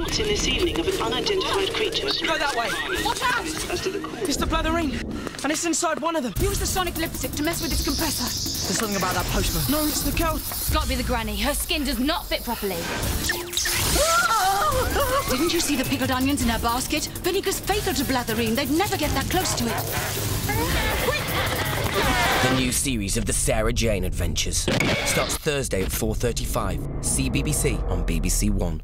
reports in this evening of an unidentified creature. Go that way. Watch out! As to the cause, It's the Blathereen, and it's inside one of them. Use the sonic lipstick to mess with its compressor. There's something about that postman. No, it's the girl. It's got to be the granny. Her skin does not fit properly. Didn't you see the pickled onions in her basket? Vinegar's fatal to Blathereen. They'd never get that close to it. The new series of the Sarah Jane Adventures starts Thursday at 4:35. CBBC on BBC One.